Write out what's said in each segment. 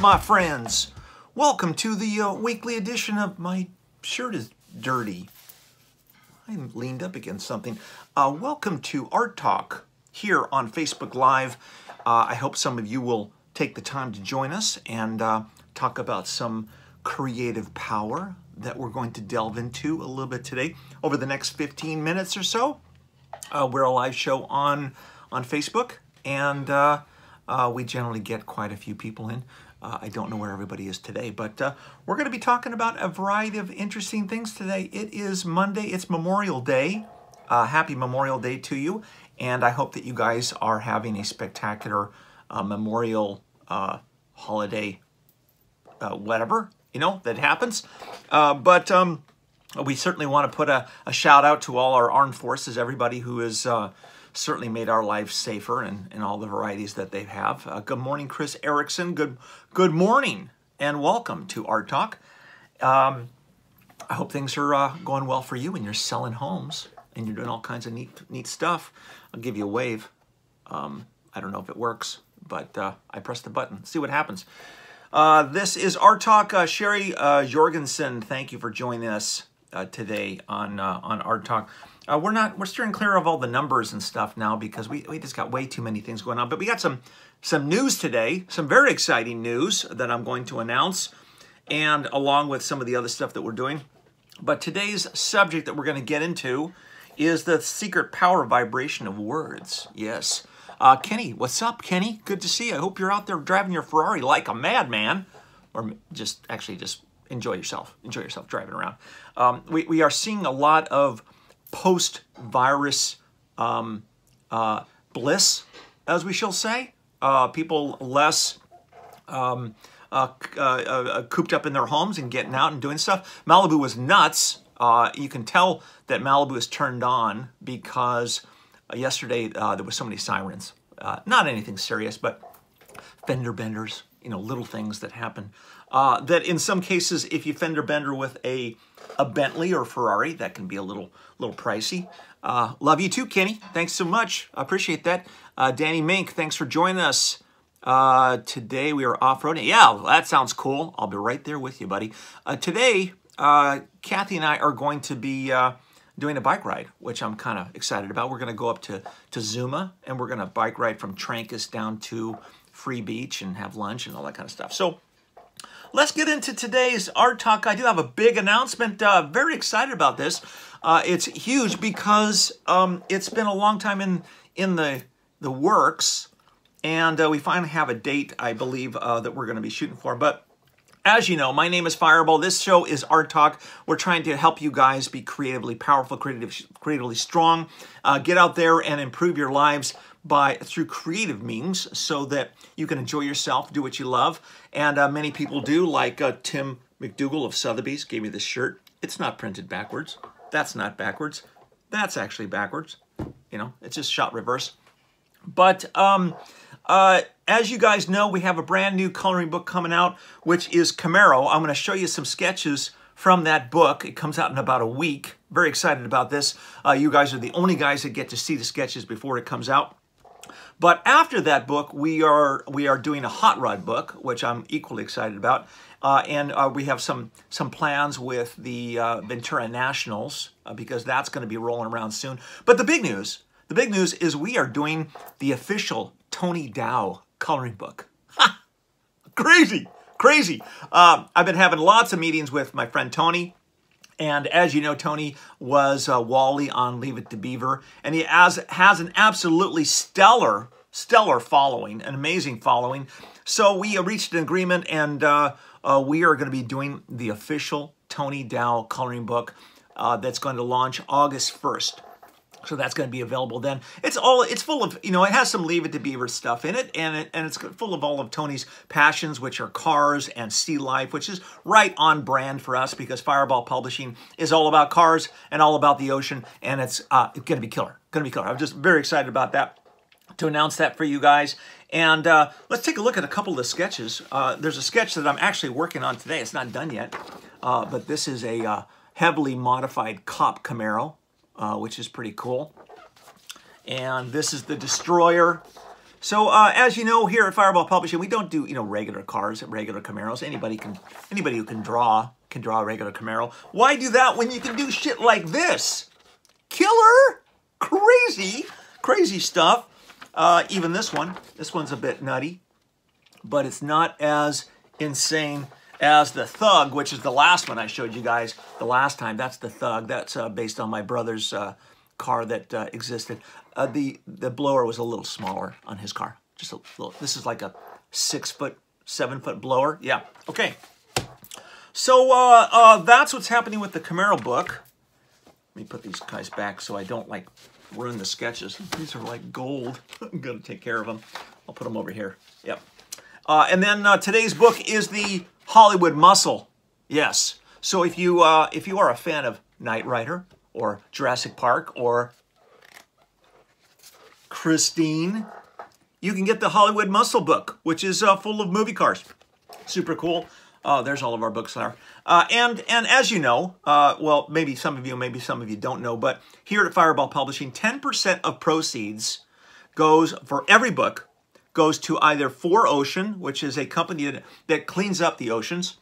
my friends? Welcome to the uh, weekly edition of My Shirt is Dirty. I'm leaned up against something. Uh, welcome to Art Talk here on Facebook Live. Uh, I hope some of you will take the time to join us and uh, talk about some creative power that we're going to delve into a little bit today over the next 15 minutes or so. Uh, we're a live show on on Facebook, and uh, we generally get quite a few people in. Uh, I don't know where everybody is today, but uh, we're going to be talking about a variety of interesting things today. It is Monday. It's Memorial Day. Uh, happy Memorial Day to you, and I hope that you guys are having a spectacular Memorial holiday, whatever you know that happens. but um, we certainly want to put a, a, shout out to all our armed forces, everybody who is. uh, certainly made our lives safer and in, all the varieties that they have. Uh, good morning, Chris Erickson. Good, good morning and welcome to Art Talk. Um, I hope things are uh, going well for you and you're selling homes and you're doing all kinds of neat, neat stuff. I'll give you a wave. Um, I don't know if it works, but uh, I press the button. See what happens. Uh, this is Art Talk. Uh, Sherry Jorgensen, thank you for joining us uh, today on uh, on Art Talk. Uh, we're not we're steering clear of all the numbers and stuff now because we, we just got way too many things going on. But we got some some news today, some very exciting news that I'm going to announce, and along with some of the other stuff that we're doing. But today's subject that we're going to get into is the secret power vibration of words. Yes. Uh, Kenny, what's up, Kenny? Good to see you. I hope you're out there driving your Ferrari like a madman, or just actually just enjoy yourself. Enjoy yourself driving around. Um, we, we are seeing a lot of post-virus um, uh, bliss, as we shall say. Uh, people less um, uh, uh, uh, cooped up in their homes and getting out and doing stuff. Malibu was nuts. You can tell that Malibu is turned on because yesterday there was so many sirens. not anything serious, but fender benders, you know, little things that happen. Uh, that in some cases, if you fender bender with a a Bentley or Ferrari, that can be a little little pricey. Uh, love you too, Kenny. Thanks so much. I appreciate that. Uh, Danny Mink, thanks for joining us. Uh, today we are off-roading. Yeah, that sounds cool. I'll be right there with you, buddy. Uh, today, uh, Kathy and I are going to be uh, doing a bike ride, which I'm kind of excited about. We're going to go up to, to Zuma, and we're going to bike ride from Trancas down to Free Beach and have lunch and all that kind of stuff. So let's get into today's art talk. I do have a big announcement. Uh, very excited about this. Uh, it's huge because um, it's been a long time in in the the works, and uh, we finally have a date, I believe, uh, that we're going to be shooting for. But as you know, my name is Fireball. This show is Art Talk. We're trying to help you guys be creatively powerful, creative, creatively strong. Uh, get out there and improve your lives by through creative means so that you can enjoy yourself, do what you love. And uh, many people do, like uh, Tim McDougall of Sotheby's gave me this shirt. It's not printed backwards. That's not backwards. That's actually backwards. You know, it's just shot reverse. But um, uh, as you guys know, we have a brand new coloring book coming out, which is Camaro. I'm going to show you some sketches from that book. It comes out in about a week. Very excited about this. Uh, you guys are the only guys that get to see the sketches before it comes out. But after that book, we are we are doing a hot rod book, which I'm equally excited about. Uh, and uh, we have some some plans with the uh, Ventura Nationals uh, because that's going to be rolling around soon. But the big news, the big news is we are doing the official Tony Dow coloring book. Ha! Crazy, crazy. Um, I've been having lots of meetings with my friend Tony. And as you know, Tony was uh, Wally on Leave It to Beaver, and he has, has an absolutely stellar, stellar following, an amazing following. So we uh, reached an agreement, and uh, uh, we are going to be doing the official Tony Dow coloring book uh, that's going to launch August 1st. So that's going to be available then. It's all it's full of you know it has some Leave It to Beaver stuff in it, and it, and it's full of all of Tony's passions, which are cars and sea life, which is right on brand for us because Fireball Publishing is all about cars and all about the ocean, and it's uh, going to be killer, going to be killer. I'm just very excited about that to announce that for you guys. And uh, let's take a look at a couple of the sketches. Uh, there's a sketch that I'm actually working on today. It's not done yet, uh, but this is a uh, heavily modified cop Camaro uh, which is pretty cool. And this is the Destroyer. So uh, as you know, here at Fireball Publishing, we don't do you know regular cars, regular Camaros. Anybody can, anybody who can draw can draw a regular Camaro. Why do that when you can do shit like this? Killer, crazy, crazy stuff. Uh, even this one, this one's a bit nutty, but it's not as insane as the Thug, which is the last one I showed you guys the last time. That's the Thug. That's uh, based on my brother's uh, car that uh, existed. Uh, the the blower was a little smaller on his car. Just a little. This is like a six foot, seven foot blower. Yeah. Okay. So uh, uh, that's what's happening with the Camaro book. Let me put these guys back so I don't like ruin the sketches. These are like gold. I'm gonna take care of them. I'll put them over here. Yep. And then today's book is the Hollywood Muscle. Yes. So if you uh, if you are a fan of Knight Rider or Jurassic Park or Christine, you can get the Hollywood Muscle book, which is uh, full of movie cars. Super cool. Uh, there's all of our books there. Uh, and, and as you know, uh, well, maybe some of you, maybe some of you don't know, but here at Fireball Publishing, 10% of proceeds goes for every book goes to either 4Ocean, which is a company that, that cleans up the oceans,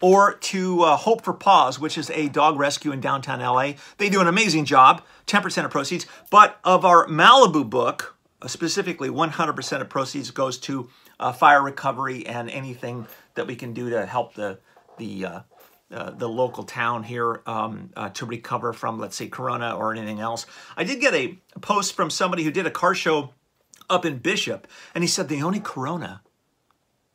or to uh, Hope for Paws, which is a dog rescue in downtown LA. They do an amazing job, 10% of proceeds. But of our Malibu book, uh, specifically 100% of proceeds goes to uh, fire recovery and anything that we can do to help the the uh, uh, the local town here um, uh, to recover from, let's say, Corona or anything else. I did get a post from somebody who did a car show up in Bishop, and he said the only Corona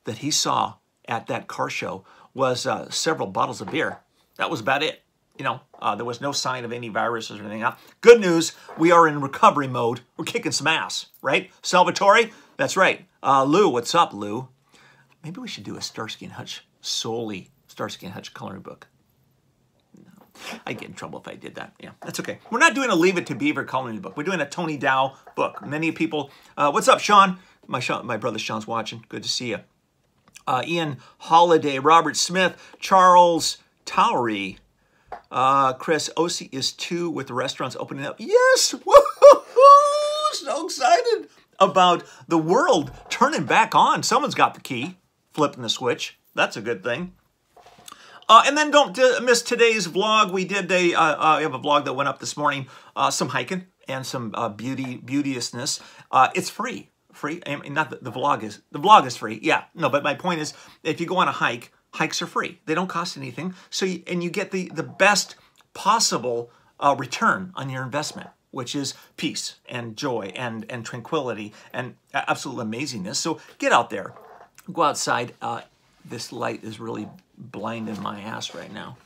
that he saw at that car show was uh, several bottles of beer. That was about it. You know, uh, there was no sign of any viruses or anything. Else. Good news, we are in recovery mode. We're kicking some ass, right? Salvatore, that's right. Uh, Lou, what's up, Lou? Maybe we should do a Starsky and Hutch solely Starsky and Hutch coloring book. I'd get in trouble if I did that. Yeah, that's okay. We're not doing a Leave It to Beaver coloring book. We're doing a Tony Dow book. Many people, uh, what's up, Sean? My, Sean, my brother Sean's watching. Good to see you. Uh, Ian Holiday, Robert Smith, Charles Towery, uh, Chris Osi is two with the restaurants opening up. Yes! Woo-hoo-hoo! So excited about the world turning back on. Someone's got the key, flipping the switch. That's a good thing. Uh, and then don't miss today's vlog. We did a, uh, uh, have a vlog that went up this morning, uh, some hiking and some uh, beauty, beauteousness. Uh, it's free, free. I mean, not the, the vlog is, the vlog is free. Yeah, no, but my point is, if you go on a hike, hikes are free. They don't cost anything. So, you, and you get the, the best possible return on your investment which is peace and joy and, and tranquility and absolute amazingness. So get out there, go outside. Uh, this light is really blinding my ass right now.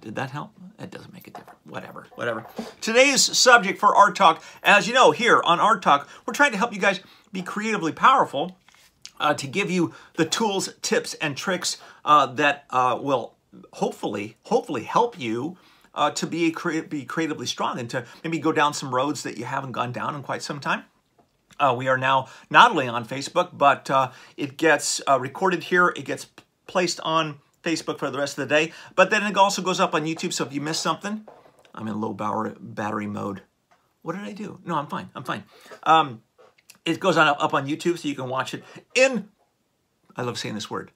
Did that help? It doesn't make a difference. Whatever, whatever. Today's subject for Art Talk, as you know, here on Art Talk, we're trying to help you guys be creatively powerful uh, to give you the tools, tips, and tricks uh, that uh, will hopefully, hopefully help you uh, to be, cre be creatively strong and to maybe go down some roads that you haven't gone down in quite some time. Uh, we are now not only on Facebook, but uh, it gets uh, recorded here. It gets placed on Facebook for the rest of the day. But then it also goes up on YouTube. So if you miss something, I'm in low battery mode. What did I do? No, I'm fine. I'm fine. Um, it goes on up, up on YouTube so you can watch it in, I love saying this word,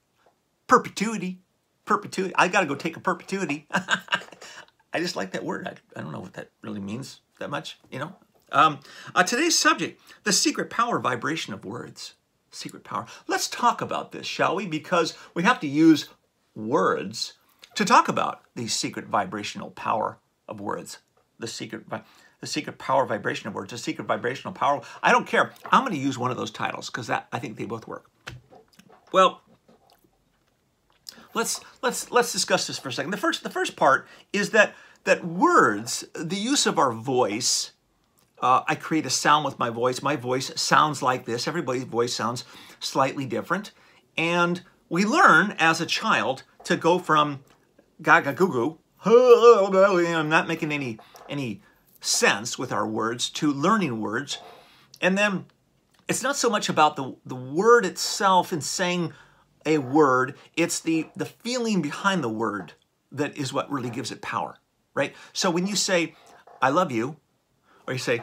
perpetuity. Perpetuity. I got to go take a perpetuity. I just like that word. I, I don't know what that really means that much, you know. Um, uh, today's subject, the secret power vibration of words. Secret power. Let's talk about this, shall we? Because we have to use words to talk about the secret vibrational power of words. The secret, the secret power vibration of words. The secret vibrational power. I don't care. I'm going to use one of those titles because that I think they both work. Well, let's let's let's discuss this for a second. The first the first part is that that words, the use of our voice, uh, I create a sound with my voice. My voice sounds like this. Everybody's voice sounds slightly different. And we learn as a child to go from gaga goo I'm not making any, any sense with our words, to learning words. And then it's not so much about the, the word itself and saying a word, it's the, the feeling behind the word that is what really gives it power right? So when you say, I love you, or you say,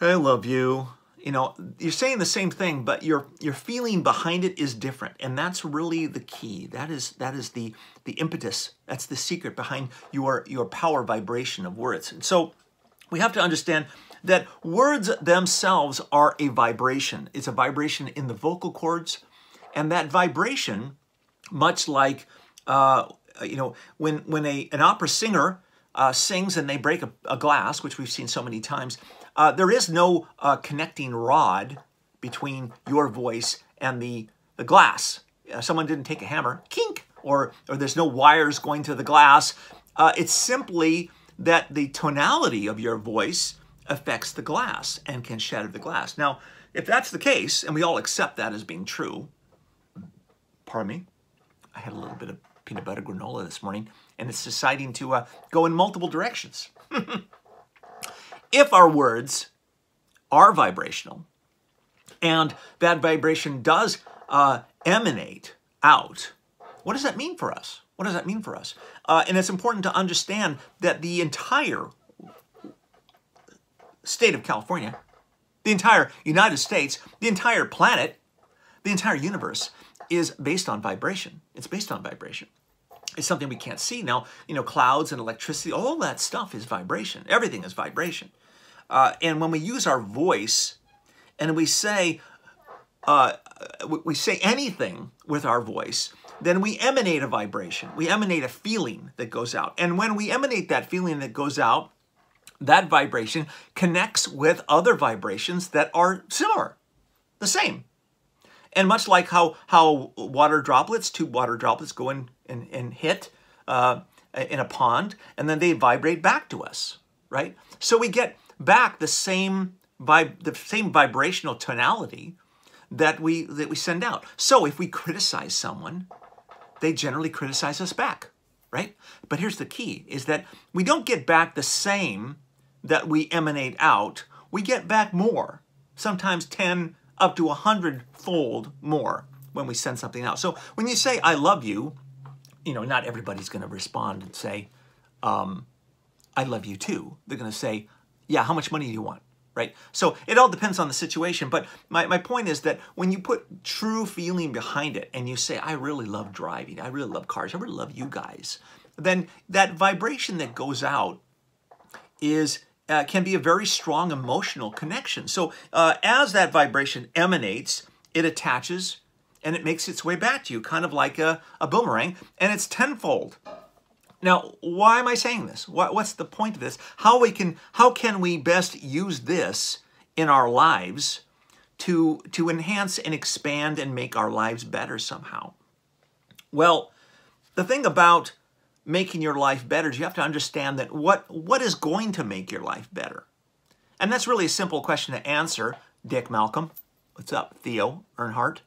I love you, you know, you're saying the same thing, but your your feeling behind it is different, and that's really the key. That is that is the the impetus. That's the secret behind your your power vibration of words. And so we have to understand that words themselves are a vibration. It's a vibration in the vocal cords, and that vibration, much like uh, you know, when when a an opera singer uh, sings and they break a, a, glass, which we've seen so many times, uh, there is no uh, connecting rod between your voice and the, the glass. Uh, someone didn't take a hammer, kink, or, or there's no wires going to the glass. Uh, it's simply that the tonality of your voice affects the glass and can shatter the glass. Now, if that's the case, and we all accept that as being true, pardon me, I had a little bit of peanut butter granola this morning, and it's deciding to uh, go in multiple directions. if our words are vibrational, and that vibration does uh, emanate out, what does that mean for us? What does that mean for us? Uh, and it's important to understand that the entire state of California, the entire United States, the entire planet, the entire universe is based on vibration. It's based on vibration. It's something we can't see. Now, you know, clouds and electricity, all that stuff is vibration. Everything is vibration. Uh, and when we use our voice and we say, uh, we say anything with our voice, then we emanate a vibration. We emanate a feeling that goes out. And when we emanate that feeling that goes out, that vibration connects with other vibrations that are similar, the same. And much like how, how water droplets, two water droplets go in and, and hit uh, in a pond, and then they vibrate back to us, right? So we get back the same vib- the same vibrational tonality that we that we send out. So if we criticize someone, they generally criticize us back, right? But here's the key is that we don't get back the same that we emanate out. We get back more, sometimes 10 up to a hundred-fold more when we send something out. So when you say, I love you, you know, not everybody's going to respond and say, um, I love you too. They're going to say, yeah, how much money do you want? Right? So it all depends on the situation. But my, my point is that when you put true feeling behind it and you say, I really love driving, I really love cars, I really love you guys, then that vibration that goes out is uh, can be a very strong emotional connection. So uh, as that vibration emanates, it attaches and it makes its way back to you, kind of like a, a boomerang, and it's tenfold. Now, why am I saying this? What, what's the point of this? How we can how can we best use this in our lives to to enhance and expand and make our lives better somehow? Well, the thing about making your life better is you have to understand that what, what is going to make your life better? And that's really a simple question to answer, Dick Malcolm. What's up, Theo Earnhardt?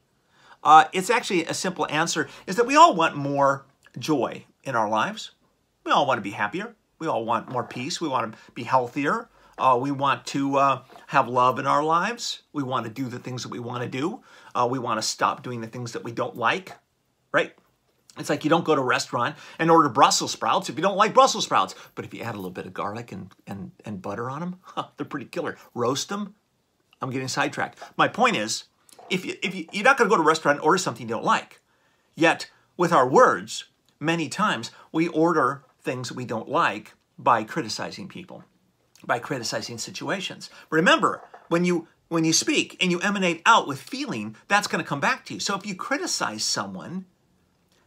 Uh, it's actually a simple answer is that we all want more joy in our lives. We all want to be happier. We all want more peace. We want to be healthier. Uh, we want to uh, have love in our lives. We want to do the things that we want to do. Uh, we want to stop doing the things that we don't like, right? It's like you don't go to a restaurant and order Brussels sprouts if you don't like Brussels sprouts. But if you add a little bit of garlic and, and, and butter on them, huh, they're pretty killer. Roast them. I'm getting sidetracked. My point is, if, you, if you, you're not going to go to a restaurant and order something you don't like. Yet, with our words, many times we order things we don't like by criticizing people, by criticizing situations. Remember, when you when you speak and you emanate out with feeling, that's going to come back to you. So if you criticize someone,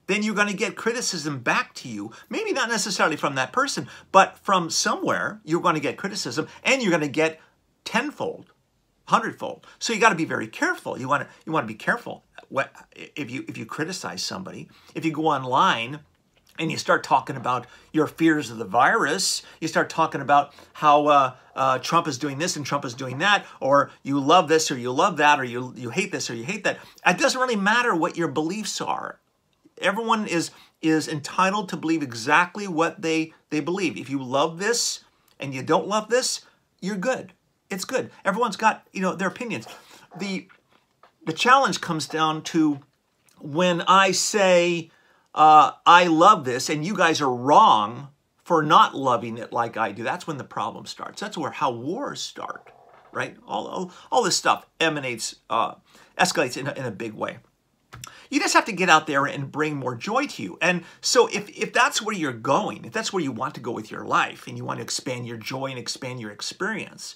then you're going to get criticism back to you. Maybe not necessarily from that person, but from somewhere you're going to get criticism and you're going to get tenfold, hundredfold. So you got to be very careful. You want to you want to be careful what if you if you criticize somebody, if you go online and you start talking about your fears of the virus, you start talking about how uh, uh, Trump is doing this and Trump is doing that, or you love this or you love that, or you, you hate this or you hate that. It doesn't really matter what your beliefs are. Everyone is is entitled to believe exactly what they they believe. If you love this and you don't love this, you're good. It's good. Everyone's got, you know, their opinions. The the challenge comes down to when I say uh, I love this and you guys are wrong for not loving it like I do. That's when the problem starts. That's where how wars start. right? All, all, all this stuff emanates, uh, escalates in a, in a big way. You just have to get out there and bring more joy to you. And so if, if that's where you're going, if that's where you want to go with your life and you want to expand your joy and expand your experience,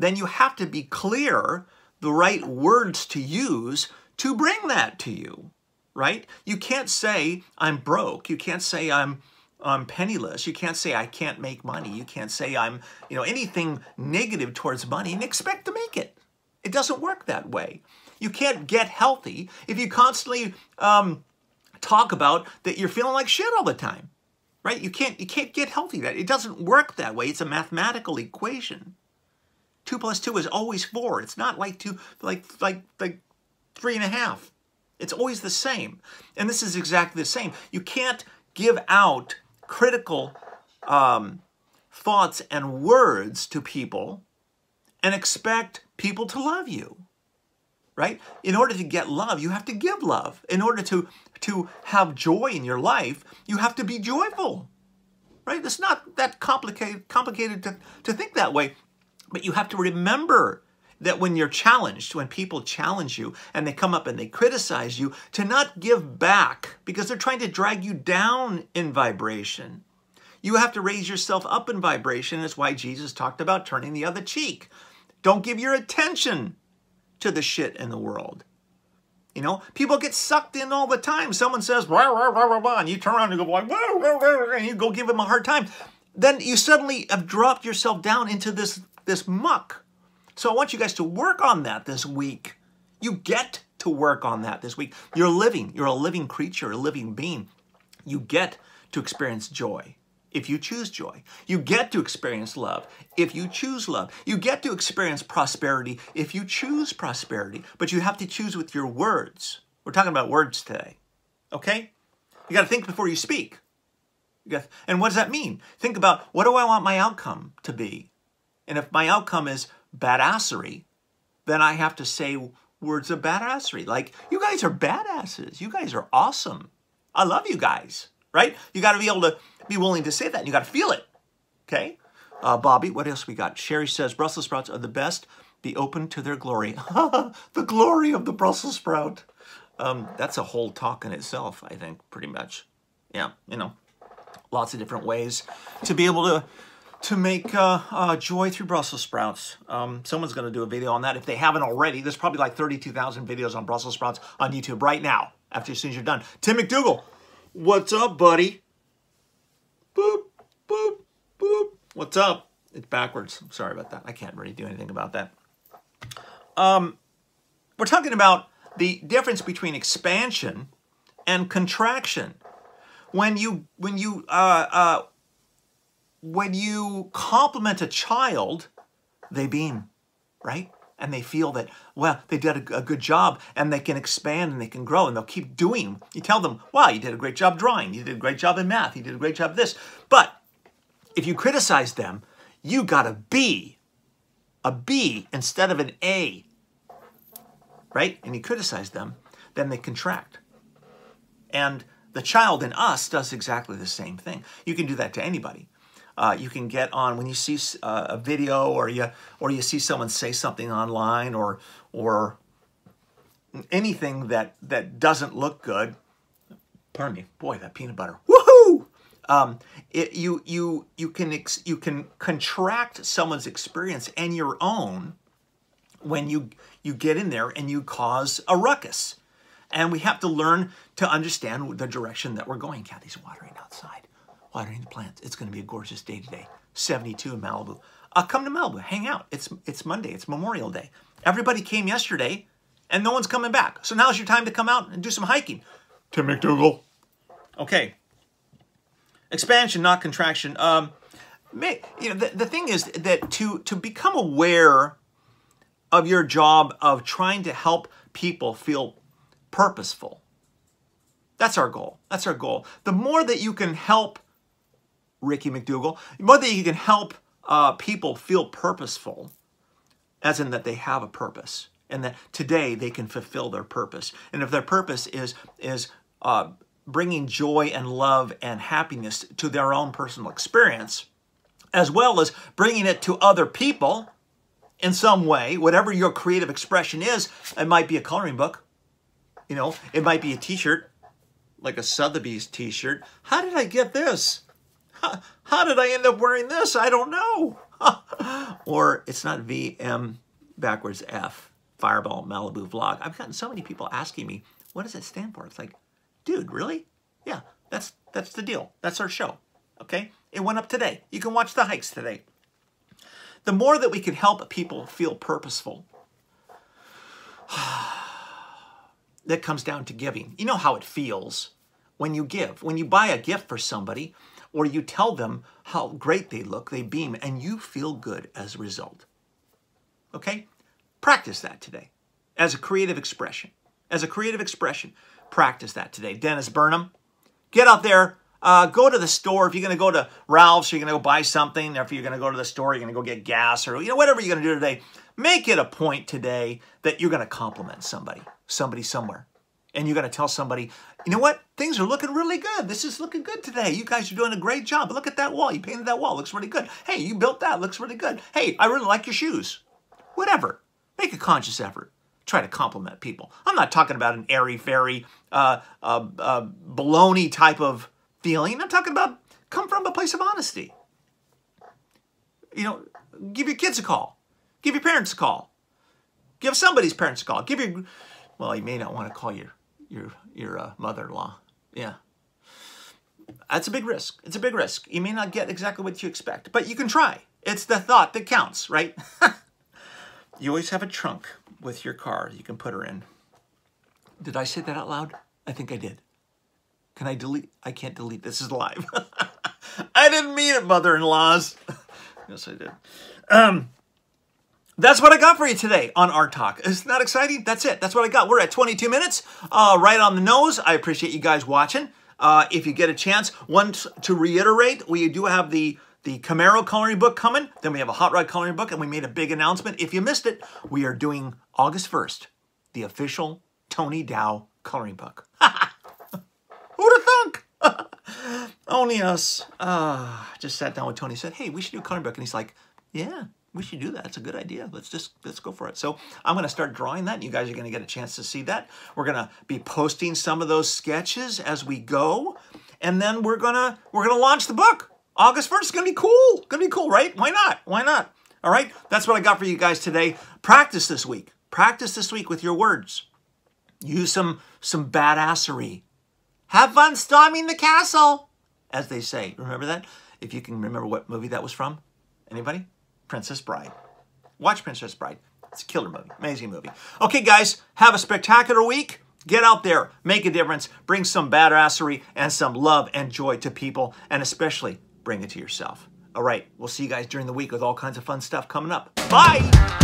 then you have to be clear the right words to use to bring that to you, right? You can't say, I'm broke. You can't say, I'm I'm penniless. You can't say I can't make money. You can't say I'm, you know, anything negative towards money and expect to make it. It doesn't work that way. You can't get healthy if you constantly um, talk about that you're feeling like shit all the time, right? You can't you can't get healthy. That it doesn't work that way. It's a mathematical equation. Two plus two is always four. It's not like two like like like three and a half. It's always the same. And this is exactly the same. You can't give out critical um, thoughts and words to people and expect people to love you. Right? In order to get love, you have to give love. In order to, to have joy in your life, you have to be joyful. Right? It's not that complicated, complicated to, to think that way. But you have to remember that when you're challenged, when people challenge you and they come up and they criticize you, to not give back because they're trying to drag you down in vibration. You have to raise yourself up in vibration. That's why Jesus talked about turning the other cheek. Don't give your attention to the shit in the world. You know, people get sucked in all the time. Someone says, rah, rah, rah, rah, rah, and you turn around and go, like, rah, rah, rah, and you go give them a hard time. Then you suddenly have dropped yourself down into this, this muck so I want you guys to work on that this week. You get to work on that this week. You're living. You're a living creature, a living being. You get to experience joy if you choose joy. You get to experience love if you choose love. You get to experience prosperity if you choose prosperity. But you have to choose with your words. We're talking about words today. Okay? You got to think before you speak. You and what does that mean? Think about what do I want my outcome to be? And if my outcome is badassery, then I have to say words of badassery. Like, you guys are badasses. You guys are awesome. I love you guys, right? You got to be able to be willing to say that. And you got to feel it, okay? Uh, Bobby, what else we got? Sherry says Brussels sprouts are the best. Be open to their glory. the glory of the Brussels sprout. Um, that's a whole talk in itself, I think, pretty much. Yeah, you know, lots of different ways to be able to to make uh, uh, joy through Brussels sprouts. Um, someone's going to do a video on that. If they haven't already, there's probably like 32,000 videos on Brussels sprouts on YouTube right now, after as soon as you're done. Tim McDougal, what's up, buddy? Boop, boop, boop. What's up? It's backwards. I'm Sorry about that. I can't really do anything about that. Um, we're talking about the difference between expansion and contraction. When you when you uh, uh, when you compliment a child, they beam, right? And they feel that, well, they did a, a, good job and they can expand and they can grow and they'll keep doing. You tell them, wow, you did a great job drawing. You did a great job in math. You did a great job this. But if you criticize them, you got a B, a B instead of an A, right? And you criticize them, then they contract. And the child in us does exactly the same thing. You can do that to anybody uh, you can get on when you see uh, a video or you or you see someone say something online or or anything that that doesn't look good. Pardon me, boy, that peanut butter, woohoo! Um, it, you you you can ex, you can contract someone's experience and your own when you you get in there and you cause a ruckus. And we have to learn to understand the direction that we're going. Kathy's watering outside watering the plants. It's going to be a gorgeous day today. 72 in Malibu. Uh, come to Malibu, hang out. It's it's Monday. It's Memorial Day. Everybody came yesterday, and no one's coming back. So now's your time to come out and do some hiking. Tim McDougal. Okay. Expansion, not contraction. Um, you know, the, the thing is that to to become aware of your job of trying to help people feel purposeful. That's our goal. That's our goal. The more that you can help Ricky McDougal, whether you can help uh, people feel purposeful, as in that they have a purpose, and that today they can fulfill their purpose. And if their purpose is is uh, bringing joy and love and happiness to their own personal experience, as well as bringing it to other people in some way, whatever your creative expression is. It might be a coloring book. You know, it might be a t-shirt, like a Sotheby's t-shirt. How did I get this? How, did I end up wearing this? I don't know. or it's not VM backwards F, Fireball Malibu Vlog. I've gotten so many people asking me, what does it stand for? It's like, dude, really? Yeah, that's that's the deal. That's our show. Okay? It went up today. You can watch the hikes today. The more that we can help people feel purposeful, that comes down to giving. You know how it feels when you give. When you buy a gift for somebody or you tell them how great they look, they beam, and you feel good as a result. Okay? Practice that today as a creative expression. As a creative expression, practice that today. Dennis Burnham, get out there, uh, go to the store. If you're going to go to Ralph's, you're going to go buy something. Or if you're going to go to the store, you're going to go get gas or you know whatever you're going to do today. Make it a point today that you're going to compliment somebody, somebody somewhere. And you're going to tell somebody, you know what? Things are looking really good. This is looking good today. You guys are doing a great job. Look at that wall. You painted that wall. Looks really good. Hey, you built that. Looks really good. Hey, I really like your shoes. Whatever. Make a conscious effort. Try to compliment people. I'm not talking about an airy-fairy, uh, uh, uh, baloney type of feeling. I'm talking about come from a place of honesty. You know, give your kids a call. Give your parents a call. Give somebody's parents a call. Give your, well, you may not want to call your, your, your uh, mother-in-law. Yeah. That's a big risk. It's a big risk. You may not get exactly what you expect, but you can try. It's the thought that counts, right? you always have a trunk with your car you can put her in. Did I say that out loud? I think I did. Can I delete? I can't delete. This is live. I didn't mean it, mother-in-laws. yes, I did. Um, that's what I got for you today on Art Talk. Isn't that exciting? That's it. That's what I got. We're at 22 minutes, uh, right on the nose. I appreciate you guys watching. Uh, if you get a chance, once to reiterate, we do have the the Camaro coloring book coming. Then we have a Hot Rod coloring book, and we made a big announcement. If you missed it, we are doing August 1st, the official Tony Dow coloring book. Who'd have thunk? Only us. Uh, just sat down with Tony said, hey, we should do a coloring book. And he's like, yeah, we should do that. It's a good idea. Let's just, let's go for it. So I'm going to start drawing that. You guys are going to get a chance to see that. We're going to be posting some of those sketches as we go. And then we're going to, we're to launch the book. August 1st is going to be cool. Going to be cool, right? Why not? Why not? All right. That's what I got for you guys today. Practice this week. Practice this week with your words. Use some, some badassery have fun storming the castle, as they say. Remember that? If you can remember what movie that was from? Anybody? Princess Bride. Watch Princess Bride. It's a killer movie. Amazing movie. Okay, guys, have a spectacular week. Get out there, make a difference, bring some badassery and some love and joy to people, and especially bring it to yourself. All right, we'll see you guys during the week with all kinds of fun stuff coming up. Bye!